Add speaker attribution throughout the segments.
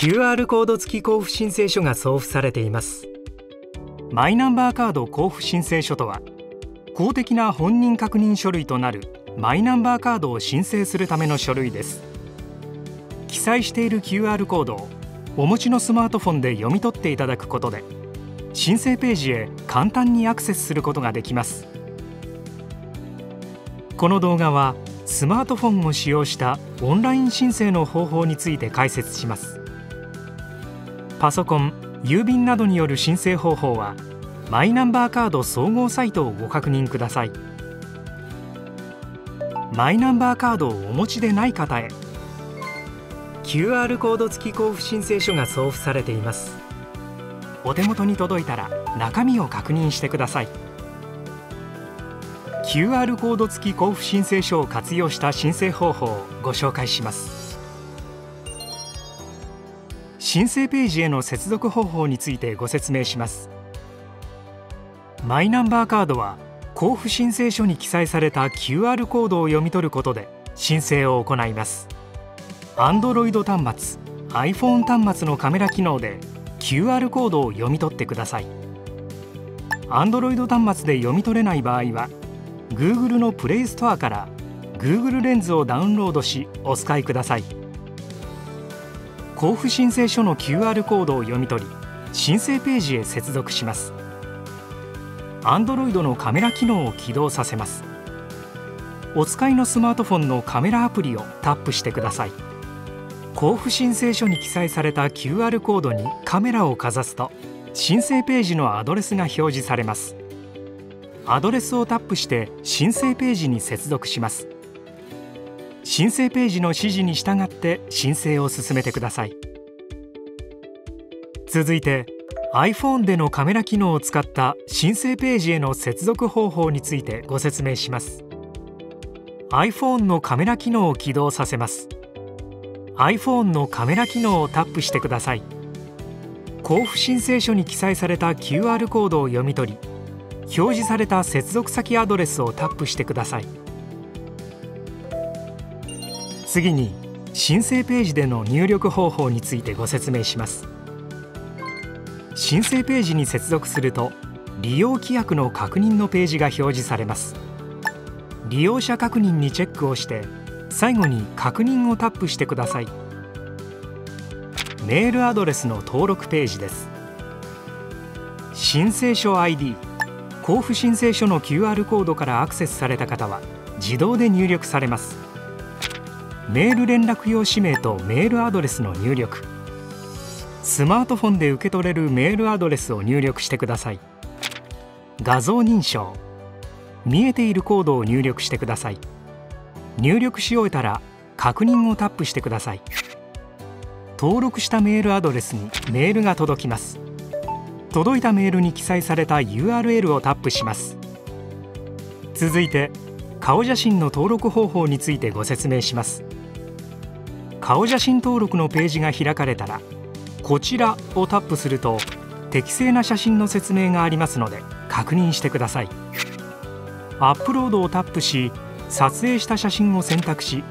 Speaker 1: QR コード付き交付申請書が送付されています。マイナンバーカード交付申請書とは公的な本人確認書類となるマイナンバーカードを申請するための書類です。記載している QR コードをお持ちのスマートフォンで読み取っていただくことで申請ページへ簡単にアクセスすることができます。この動画はスマートフォンを使用したオンライン申請の方法について解説します。パソコン郵便などによる申請方法はマイナンバーカード総合サイトをご確認ください。マイナンバーカードをお持ちでない方へ QR コード付き交付申請書が送付されています。お手元に届いたら中身を確認してください。QR コード付き交付申請書を活用した申請方法をご紹介します。申請ページへの接続方法についてご説明します。マイナンバーカードは交付申請書に記載された QR コードを読み取ることで申請を行います。Android 端末 iPhone 端末のカメラ機能で QR コードを読み取ってください。Android 端末で読み取れない場合は Google のプレイストアから Google レンズをダウンロードしお使いください。交付申請書の QR コードを読み取り申請ページへ接続します。Android のカメラ機能を起動させます。お使いのスマートフォンのカメラアプリをタップしてください。交付申請書に記載された QR コードにカメラをかざすと申請ページのアドレスが表示されます。アドレスをタップして申請ページに接続します。申請ページの指示に従って申請を進めてください。続いて iPhone でのカメラ機能を使った申請ページへの接続方法についてご説明します。iPhone のカメラ機能を起動させます。iPhone のカメラ機能をタップしてください。交付申請書に記載された QR コードを読み取り表示された接続先アドレスをタップしてください。次に申請ページでの入力方法についてご説明します。申請ページに接続すると利用規約の確認のページが表示されます。利用者確認にチェックをして最後に確認をタップしてください。メールアドレスの登録ページです。申請書 ID 交付申請書の QR コードからアクセスされた方は自動で入力されます。メール連絡用氏名とメールアドレスの入力。スマートフォンで受け取れるメールアドレスを入力してください。画像認証。見えているコードを入力してください。入力し終えたら確認をタップしてください。登録したメールアドレスにメールが届きます。届いたメールに記載された URL をタップします。続いて顔写真の登録方法についてご説明します。顔写真登録のページが開かれたらこちらをタップすると適正な写真の説明がありますので確認してください。アップロードをタップし撮影した写真を選択し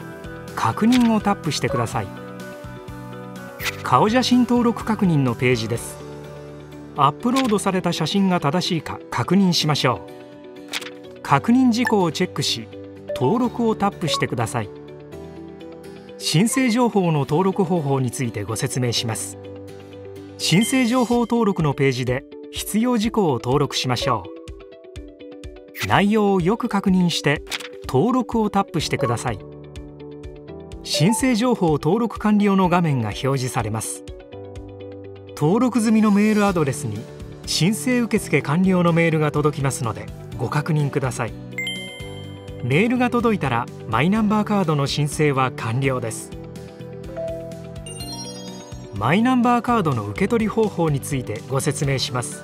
Speaker 1: 確認をタップしてください。顔写真登録確認のページです。アップロードされた写真が正しいか確認しましょう。確認事項をチェックし登録をタップしてください。申請情報の登録方法についてご説明します。申請情報登録のページで必要事項を登録しましょう。内容をよく確認して登録をタップしてください。申請情報登録完了の画面が表示されます。登録済みのメールアドレスに申請受付完了のメールが届きますのでご確認ください。メールが届いたらマイナンバーカードの申請は完了です。マイナンバーカードの受け取り方法についてご説明します。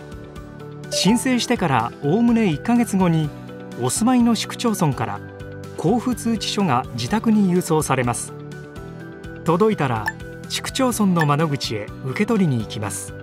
Speaker 1: 申請してからおおむね1ヶ月後にお住まいの市区町村から交付通知書が自宅に郵送されます。届いたら市区町村の窓口へ受け取りに行きます。